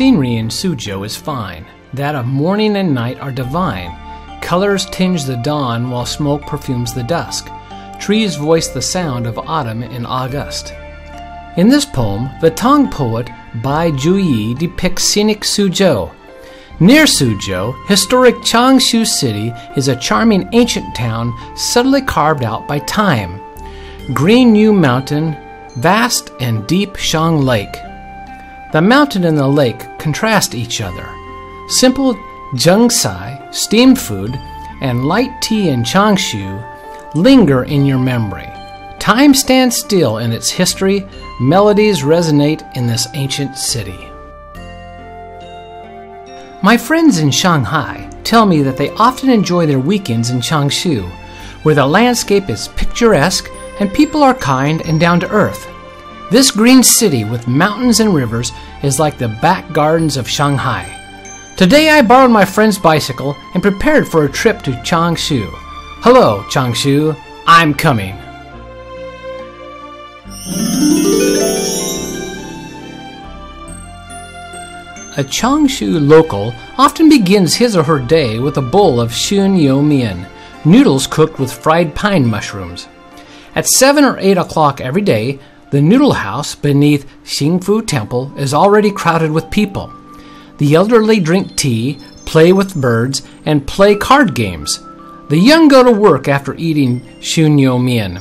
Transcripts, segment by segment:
Scenery in Suzhou is fine. That of morning and night are divine. Colors tinge the dawn while smoke perfumes the dusk. Trees voice the sound of autumn in August. In this poem, the Tang poet Bai Juyi depicts scenic Suzhou. Near Suzhou, historic Changshu City is a charming ancient town subtly carved out by time. Green Yu Mountain, vast and deep Shang Lake. The mountain and the lake contrast each other. Simple zhengcai, steamed food, and light tea in Changshu linger in your memory. Time stands still in its history, melodies resonate in this ancient city. My friends in Shanghai tell me that they often enjoy their weekends in Changshu, where the landscape is picturesque and people are kind and down to earth. This green city with mountains and rivers is like the back gardens of Shanghai. Today I borrowed my friend's bicycle and prepared for a trip to Changshu. Hello, Changshu. I'm coming. A Changshu local often begins his or her day with a bowl of shun yo mian, noodles cooked with fried pine mushrooms. At 7 or 8 o'clock every day, the noodle house beneath Xingfu Temple is already crowded with people. The elderly drink tea, play with birds, and play card games. The young go to work after eating shunyo mian.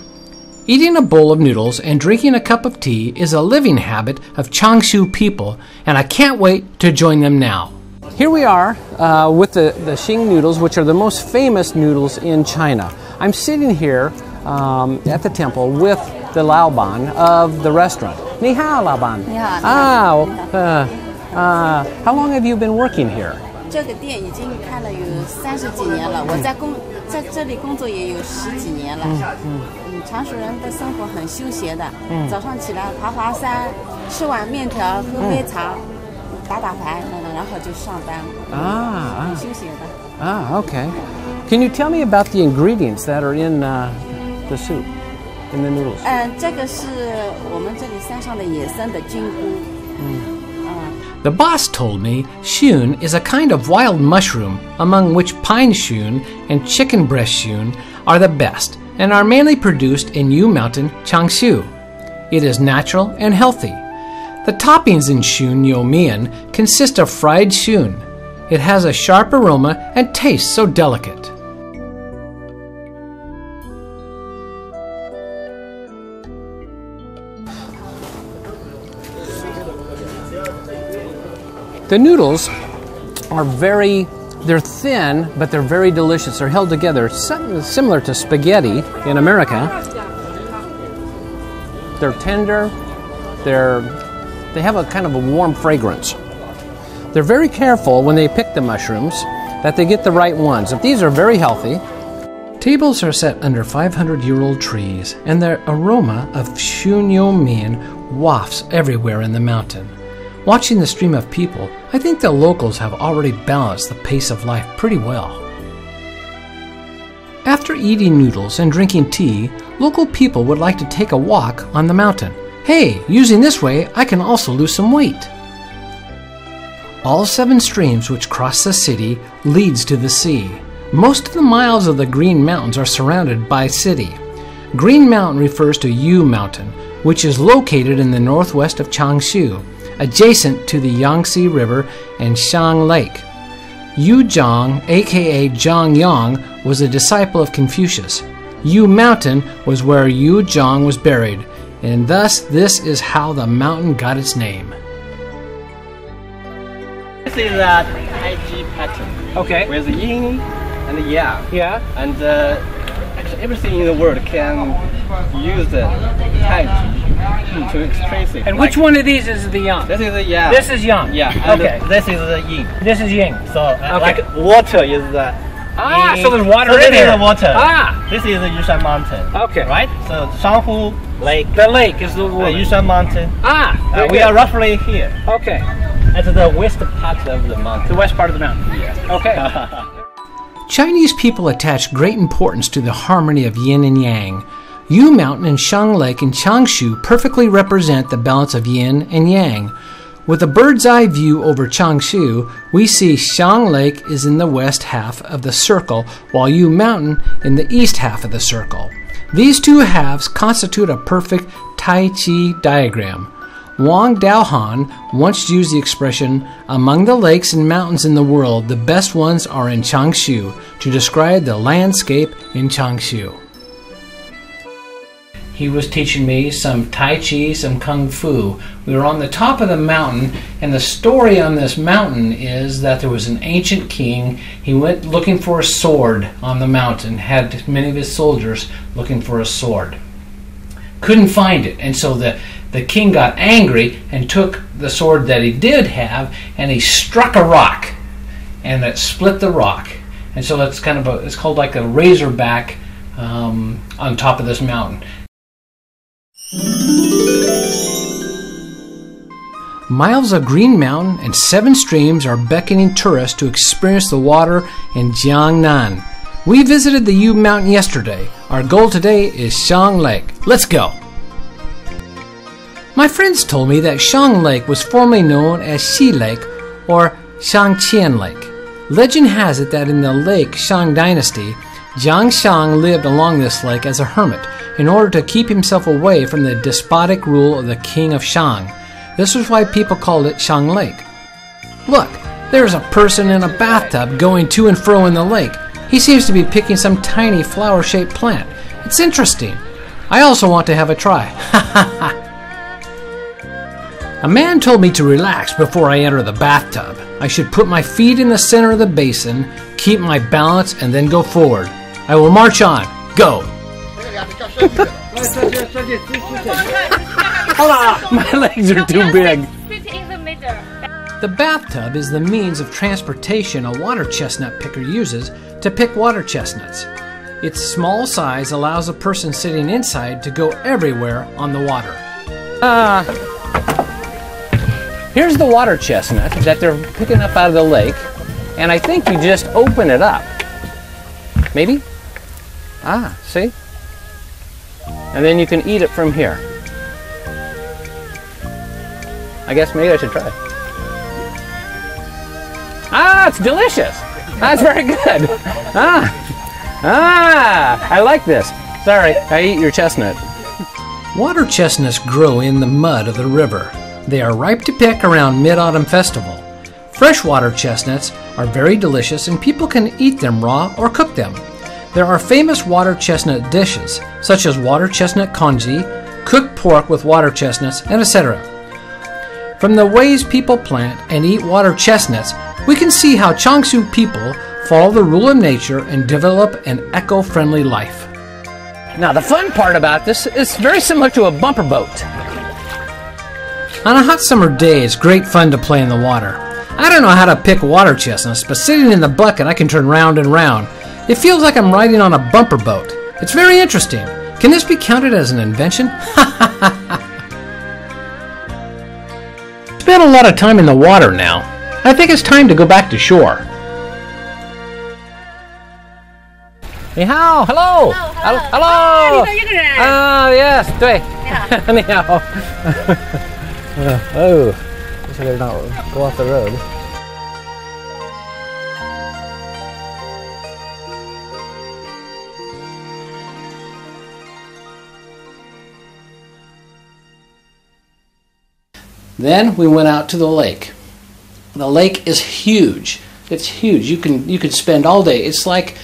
Eating a bowl of noodles and drinking a cup of tea is a living habit of Changshu people, and I can't wait to join them now. Here we are uh, with the, the Xing noodles, which are the most famous noodles in China. I'm sitting here um, at the temple with the Laoban of the restaurant. Ni hao, Laoban. 你好，你好 Ah, uh, uh, how long have you been working here? 这个店已经开了有三十几年了，我在工在这里工作也有十几年了。嗯常熟人的生活很休闲的，早上起来爬爬山，吃碗面条，喝杯茶，打打牌，嗯然后就上班， Ah, 很休闲的。 ah, okay. Can you tell me about the ingredients that are in uh, the soup, in the noodles? 嗯，这个是我们这里山上的野生的菌菇。 The boss told me shun is a kind of wild mushroom, among which pine shun and chicken breast shun are the best and are mainly produced in Yu Mountain, Changshu. It is natural and healthy. The toppings in shun yo mian consist of fried shun. It has a sharp aroma and tastes so delicate. The noodles are very they're thin but they're very delicious. They're held together similar to spaghetti in america. They're tender. They're they have a kind of a warm fragrance. They're very careful when they pick the mushrooms that they get the right ones. If these are very healthy Tables are set under 500 year old trees, and the aroma of Shunyo wafts everywhere in the mountain. Watching the stream of people, I think the locals have already balanced the pace of life pretty well. After eating noodles and drinking tea, local people would like to take a walk on the mountain. Hey, using this way, I can also lose some weight. All seven streams which cross the city leads to the sea. Most of the miles of the Green Mountains are surrounded by city. Green Mountain refers to Yu Mountain, which is located in the northwest of Changshu, adjacent to the Yangtze River and Shang Lake. Yu Zhang, aka Zhang Yang, was a disciple of Confucius. Yu Mountain was where Yu Zhang was buried, and thus this is how the mountain got its name. This is a Taiji pattern Okay. with yin and the yang. Yeah. And uh, actually everything in the world can use the Taiji to express it. And Like, which one of these is the yang? This is the yang. This is yang. Yeah. Okay. This is the yin. This is yin. So uh, Okay. like water is the Ah, yin. so there's water so in this here. is the water. Ah. This is the Yushan Mountain. Okay. Right. So Shanghu Lake. The lake is the Uh, woman. Yushan Mountain. ah, Uh, we good. are roughly here okay. at the west part of the mountain. The west part of the mountain. Yeah. Okay. Chinese people attach great importance to the harmony of yin and yang. Yu Mountain and Shang Lake in Changshu perfectly represent the balance of yin and yang. With a bird's eye view over Changshu, we see Shang Lake is in the west half of the circle, while Yu Mountain in the east half of the circle. These two halves constitute a perfect Tai Chi diagram. Wang Daohan once used the expression, among the lakes and mountains in the world, the best ones are in Changshu, to describe the landscape in Changshu. He was teaching me some Tai Chi, some Kung Fu. We were on the top of the mountain, and the story on this mountain is that there was an ancient king. He went looking for a sword on the mountain, had many of his soldiers looking for a sword. Couldn't find it, and so the, the king got angry and took the sword that he did have and he struck a rock, and it split the rock. And so that's kind of a, it's called like a razorback um, on top of this mountain. Miles of green mountain and seven streams are beckoning tourists to experience the water in Jiangnan. We visited the Yu Mountain yesterday. Our goal today is Shang Lake. Let's go! My friends told me that Shang Lake was formerly known as Xi Lake or Shangqian Lake. Legend has it that in the Lake Shang Dynasty, Jiang Shang lived along this lake as a hermit in order to keep himself away from the despotic rule of the king of Shang. This was why people called it Shang Lake. Look, there's a person in a bathtub going to and fro in the lake. He seems to be picking some tiny flower shaped plant. It's interesting. I also want to have a try. a man told me to relax before I enter the bathtub. I should put my feet in the center of the basin, keep my balance, and then go forward. I will march on. Go! My legs are too big. The bathtub is the means of transportation a water chestnut picker uses to pick water chestnuts. Its small size allows a person sitting inside to go everywhere on the water. Uh, here's the water chestnut that they're picking up out of the lake, and I think you just open it up. Maybe? Ah, see? And then you can eat it from here. I guess maybe I should try. Ah, it's delicious. That's very good. Ah, ah, I like this. Sorry, I eat your chestnut. Water chestnuts grow in the mud of the river. They are ripe to pick around Mid Autumn Festival. Freshwater chestnuts are very delicious and people can eat them raw or cook them. There are famous water chestnut dishes, such as water chestnut congee, cooked pork with water chestnuts, and etc. From the ways people plant and eat water chestnuts, we can see how Changshu people follow the rule of nature and develop an eco friendly life. Now, the fun part about this is very similar to a bumper boat. On a hot summer day, it's great fun to play in the water. I don't know how to pick water chestnuts, but sitting in the bucket, I can turn round and round. It feels like I'm riding on a bumper boat. It's very interesting. Can this be counted as an invention? Spent a lot of time in the water now. I think it's time to go back to shore. Hey, how? Hello. Hello, Hello. 你是一个人。啊，yes，对。你好。你好。oh, just gotta not go off the road. Then we went out to the lake. The lake is huge. It's huge. You can you could spend all day. It's like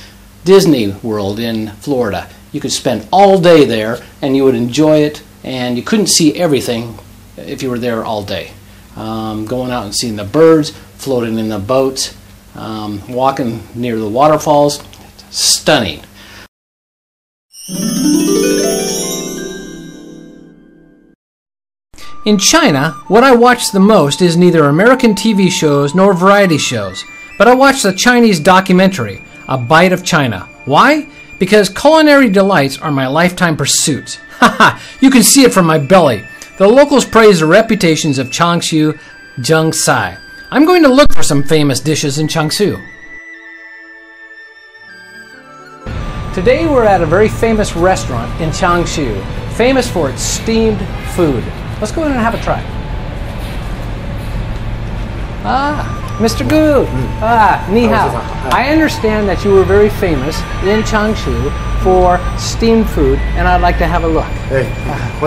Disney World in Florida. You could spend all day there and you would enjoy it and you couldn't see everything if you were there all day. Um, going out and seeing the birds, floating in the boats, um, walking near the waterfalls, stunning. In China, what I watch the most is neither American TV shows nor variety shows, but I watch the Chinese documentary, A Bite of China. Why? Because culinary delights are my lifetime pursuit. Haha, you can see it from my belly. The locals praise the reputations of Changshu, Zhengcai. I'm going to look for some famous dishes in Changshu. Today we're at a very famous restaurant in Changshu, famous for its steamed food. Let's go in and have a try. Ah, Mr. Gu. Mm. Ah, ni hao. Uh. I understand that you were very famous in Changshu for steamed food, and I'd like to have a look. Hey, ah,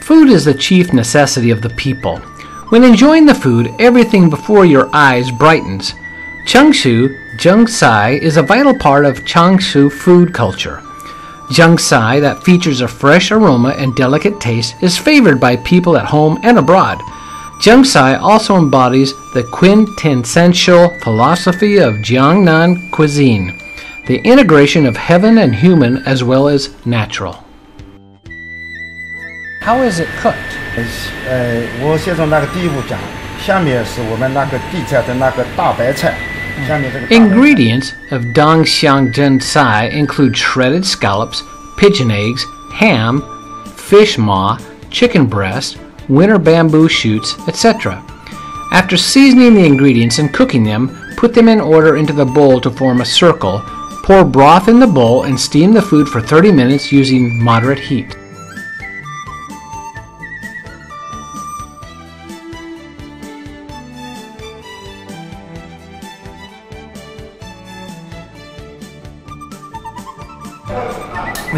Food is the chief necessity of the people. When enjoying the food, everything before your eyes brightens. Changshu Zhengsai, is a vital part of Changshu food culture. Zhengsai, that features a fresh aroma and delicate taste, is favored by people at home and abroad. Zhengsai also embodies the quintessential philosophy of Jiangnan cuisine, the integration of heaven and human as well as natural. How is it cooked? 呃，我先从那个第一步讲，下面是我们那个地菜的那个大白菜， Ingredients of Dong Xiang Jin include shredded scallops, pigeon eggs, ham, fish maw, chicken breast, winter bamboo shoots, etc. After seasoning the ingredients and cooking them, put them in order into the bowl to form a circle. Pour broth in the bowl and steam the food for 30 minutes using moderate heat.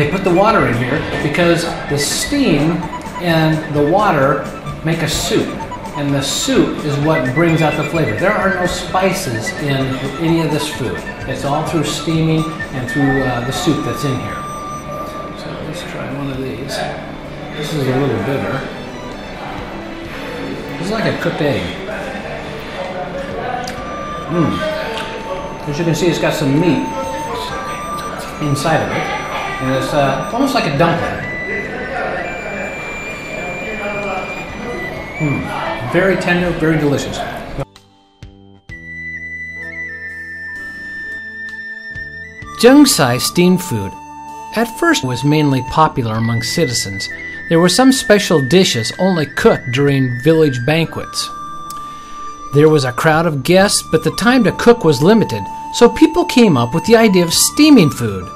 They put the water in here because the steam and the water make a soup, and the soup is what brings out the flavor. There are no spices in any of this food. It's all through steaming and through uh, the soup that's in here. So let's try one of these. This is a little bitter. Is like a cooked egg. Mmm. As you can see, it's got some meat inside of it, and it's uh, almost like a dumpling. Hmm. Very tender, very delicious. Zhengcai steamed food at first was mainly popular among citizens. There were some special dishes only cooked during village banquets. There was a crowd of guests, but the time to cook was limited, so people came up with the idea of steaming food.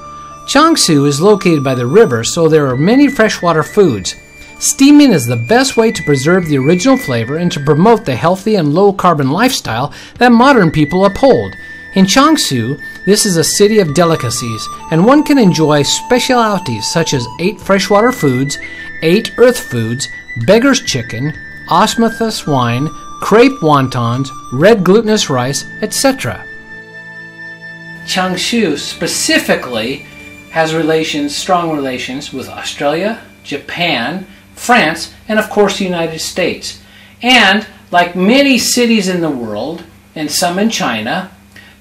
Jiangsu is located by the river, so there are many freshwater foods. Steaming is the best way to preserve the original flavor and to promote the healthy and low carbon lifestyle that modern people uphold. In Jiangsu, this is a city of delicacies, and one can enjoy specialities such as eight freshwater foods, eight earth foods, beggar's chicken, osmanthus wine, crepe wontons, red glutinous rice, etc. Changshu specifically has relations, strong relations with Australia, Japan, France, and of course the United States. And like many cities in the world, and some in China,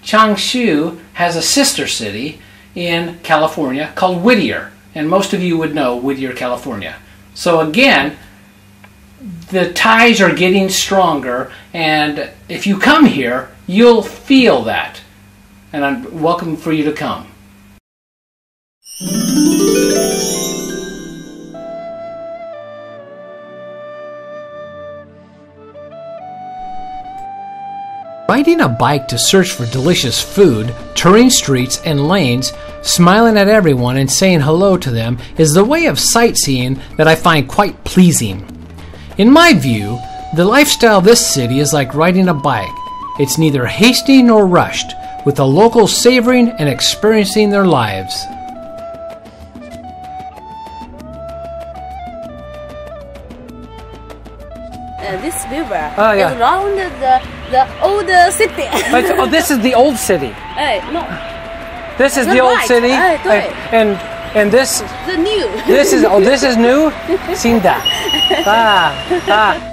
Changshu has a sister city in California called Whittier. And most of you would know Whittier, California. So again, the ties are getting stronger, and if you come here, you'll feel that. And I'm welcome for you to come. Riding a bike to search for delicious food, touring streets and lanes, smiling at everyone and saying hello to them is the way of sightseeing that I find quite pleasing. In my view, the lifestyle of this city is like riding a bike. It's neither hasty nor rushed, with the locals savoring and experiencing their lives. oh, yeah. around the, the old uh, city. but, oh, this is the old city. Hey, no. This is the old city. Hey, and, and and this the new. this is oh this is new. Sinda. Ah ah.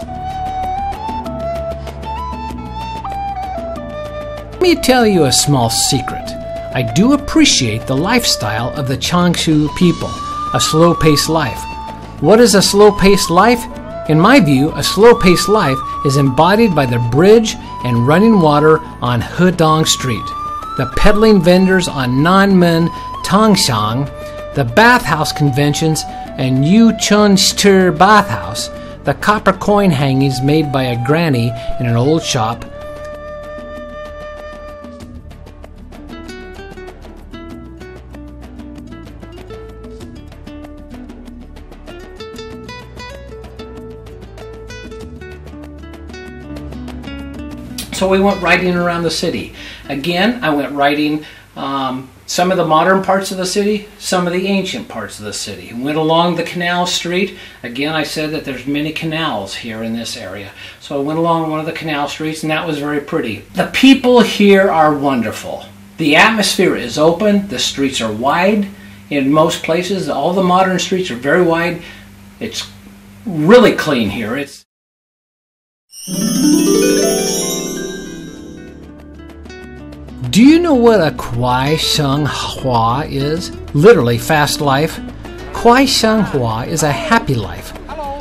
Let me tell you a small secret. I do appreciate the lifestyle of the Changshu people, a slow paced life. What is a slow paced life? In my view, a slow paced life is embodied by the bridge and running water on Hedong Street, the peddling vendors on Nanmen Tongxiang, the bathhouse conventions and Yu Chun Stir bathhouse, the copper coin hangings made by a granny in an old shop, so we went riding around the city. Again, I went riding um, some of the modern parts of the city, some of the ancient parts of the city. Went along the canal street. Again, I said that there's many canals here in this area. So I went along one of the canal streets and that was very pretty. The people here are wonderful. The atmosphere is open, the streets are wide in most places. All the modern streets are very wide. It's really clean here. It's Do you know what a Kuai Sheng Huo is? Literally, fast life. Kuai Sheng Huo is a happy life.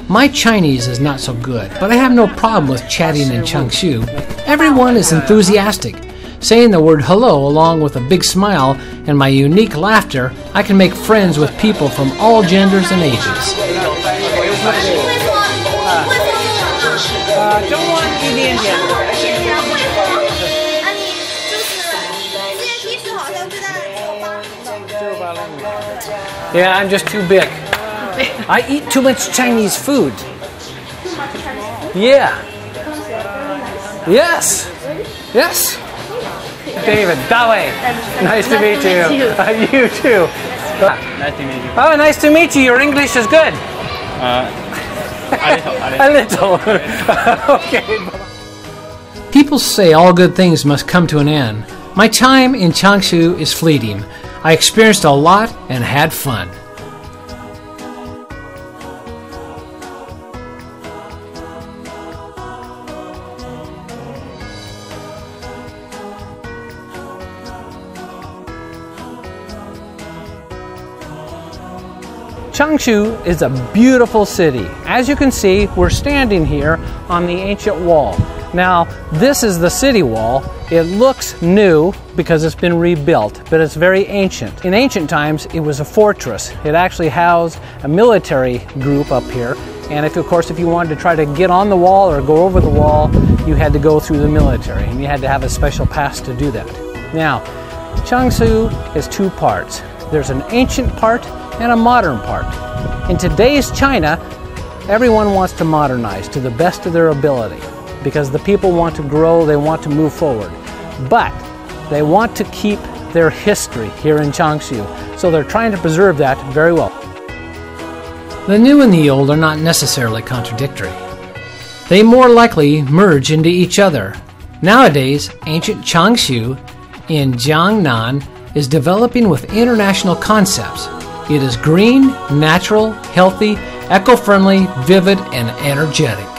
My Chinese is not so good, but I have no problem with chatting in Changshu. Everyone is enthusiastic. Saying the word hello along with a big smile and my unique laughter, I can make friends with people from all genders and ages. Yeah, I'm just too big. I eat too much Chinese food. Yeah. Yes. Yes. David, Dawei. Nice to meet you. you too. Nice to meet you. Oh, nice to meet you. Your English is good. Uh, a little. A little. okay. People say all good things must come to an end. My time in Changshu is fleeting. I experienced a lot and had fun. Changshu is a beautiful city. As you can see, we're standing here on the ancient wall. Now, this is the city wall. It looks new because it's been rebuilt, but it's very ancient. In ancient times, it was a fortress. It actually housed a military group up here. And if, of course, if you wanted to try to get on the wall or go over the wall, you had to go through the military, and you had to have a special pass to do that. Now, Changshu is two parts. There's an ancient part and a modern part. In today's China, everyone wants to modernize to the best of their ability because the people want to grow, they want to move forward. But they want to keep their history here in Changshu, so they're trying to preserve that very well. The new and the old are not necessarily contradictory. They more likely merge into each other. Nowadays, ancient Changshu in Jiangnan is developing with international concepts. It is green, natural, healthy, eco friendly, vivid, and energetic.